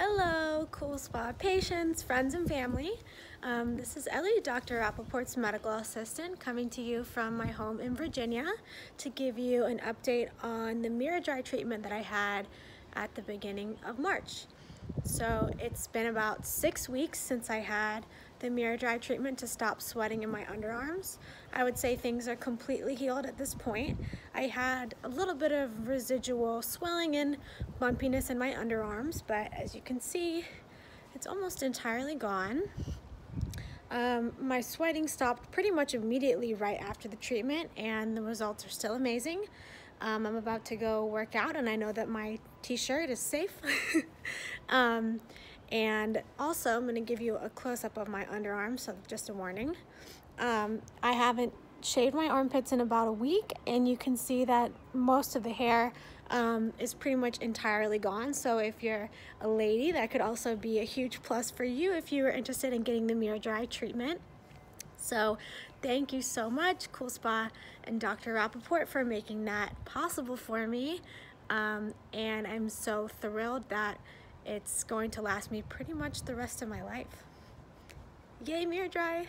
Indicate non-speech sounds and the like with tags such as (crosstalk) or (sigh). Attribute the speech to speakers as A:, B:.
A: Hello, Cool Spa patients, friends, and family. Um, this is Ellie, Dr. Rapaport's medical assistant, coming to you from my home in Virginia to give you an update on the MiraDry treatment that I had at the beginning of March. So it's been about six weeks since I had the mirror MiraDry treatment to stop sweating in my underarms. I would say things are completely healed at this point. I had a little bit of residual swelling and bumpiness in my underarms, but as you can see, it's almost entirely gone. Um, my sweating stopped pretty much immediately right after the treatment and the results are still amazing. Um, I'm about to go work out and I know that my t-shirt is safe. (laughs) um, and also I'm gonna give you a close-up of my underarm, so just a warning. Um, I haven't shaved my armpits in about a week and you can see that most of the hair um, is pretty much entirely gone. So if you're a lady, that could also be a huge plus for you if you were interested in getting the MiraDry treatment. So thank you so much, Cool Spa and Dr. Rapaport for making that possible for me. Um, and I'm so thrilled that it's going to last me pretty much the rest of my life. Yay, MiraDry!